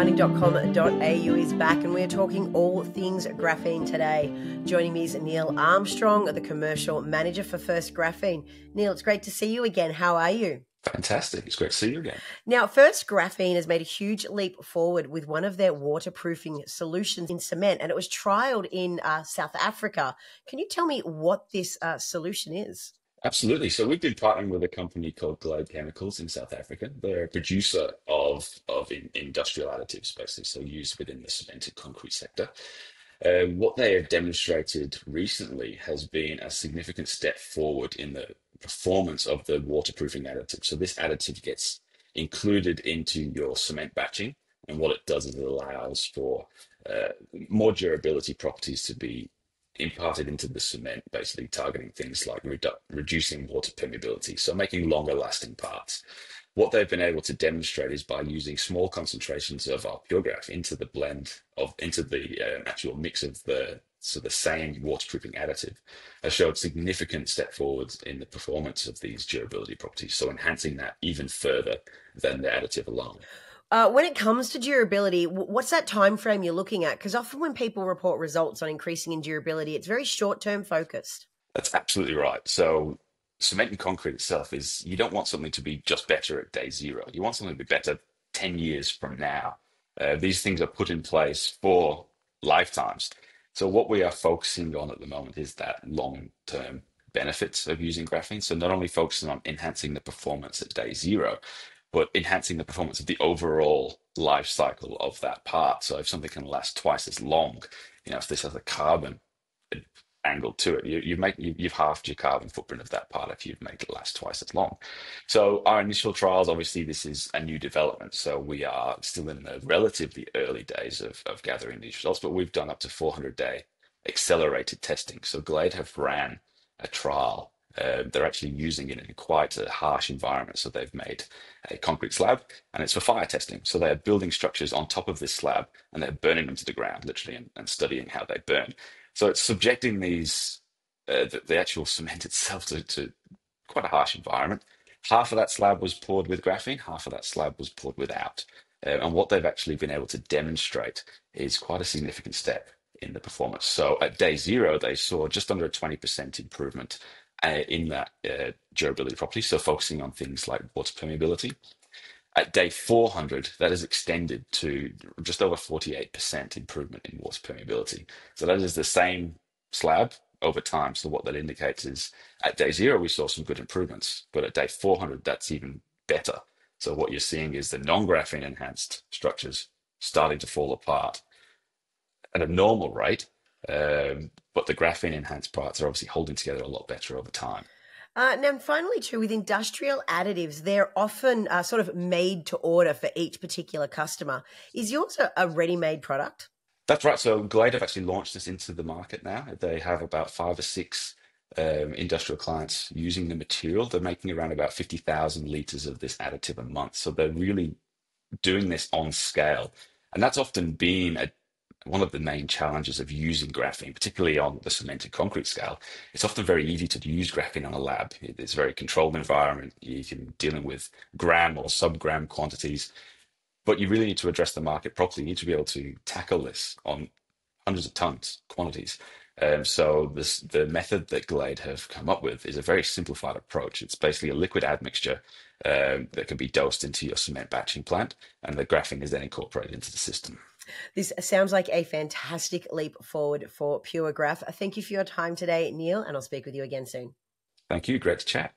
mining.com.au is back and we're talking all things graphene today. Joining me is Neil Armstrong, the commercial manager for First Graphene. Neil, it's great to see you again. How are you? Fantastic. It's great to see you again. Now, First Graphene has made a huge leap forward with one of their waterproofing solutions in cement, and it was trialed in uh, South Africa. Can you tell me what this uh, solution is? Absolutely. So we've been partnering with a company called Glade Chemicals in South Africa. They're a producer of of in, industrial additives, basically, so used within the cemented concrete sector. Uh, what they have demonstrated recently has been a significant step forward in the performance of the waterproofing additive. So this additive gets included into your cement batching, and what it does is it allows for uh, more durability properties to be imparted into the cement, basically targeting things like redu- reducing water permeability, so making longer lasting parts. What they've been able to demonstrate is by using small concentrations of our PureGraph into the blend of into the uh, actual mix of the so the same waterproofing additive has showed significant step forwards in the performance of these durability properties, so enhancing that even further than the additive alone. Uh, when it comes to durability, what's that time frame you're looking at? Because often when people report results on increasing in durability, it's very short term focused. That's absolutely right. So cement and concrete itself is you don't want something to be just better at day zero. You want something to be better 10 years from now. Uh, these things are put in place for lifetimes. So what we are focusing on at the moment is that long term benefits of using graphene. So not only focusing on enhancing the performance at day zero, but enhancing the performance of the overall life cycle of that part. So if something can last twice as long, you know, if this has a carbon angle to it, you, you make you, you've halved your carbon footprint of that part if you've made it last twice as long. So our initial trials, obviously, this is a new development, so we are still in the relatively early days of of gathering these results, but we've done up to 400 day accelerated testing. So Glade have ran a trial uh, they're actually using it in quite a harsh environment. So they've made a concrete slab and it's for fire testing. So they're building structures on top of this slab and they're burning them to the ground, literally, and, and studying how they burn. So it's subjecting these, uh, the, the, actual cement itself to, to quite a harsh environment. Half of that slab was poured with graphene, half of that slab was poured without. Uh, and what they've actually been able to demonstrate is quite a significant step in the performance. So at day zero, they saw just under a 20% improvement uh, in that uh, durability property. So focusing on things like water permeability. At day 400, that is extended to just over 48% improvement in water permeability. So that is the same slab over time. So what that indicates is at day zero, we saw some good improvements, but at day 400, that's even better. So what you're seeing is the non-graphene enhanced structures starting to fall apart at a normal rate, um, but the graphene enhanced parts are obviously holding together a lot better over time. Uh, now, finally, too, with industrial additives, they're often uh, sort of made to order for each particular customer. Is yours a, a ready made product? That's right. So, Glade have actually launched this into the market now. They have about five or six um, industrial clients using the material. They're making around about 50,000 liters of this additive a month. So, they're really doing this on scale. And that's often been a one of the main challenges of using graphene, particularly on the cemented concrete scale, it's often very easy to use graphene on a lab. It's a very controlled environment. You can dealing with gram or sub-gram quantities, but you really need to address the market properly. You need to be able to tackle this on hundreds of tons quantities. Um, so this the method that Glade have come up with is a very simplified approach. It's basically a liquid admixture um, that can be dosed into your cement batching plant, and the graphene is then incorporated into the system. This sounds like a fantastic leap forward for PureGraph. Thank you for your time today, Neil, and I'll speak with you again soon. Thank you. Great to chat.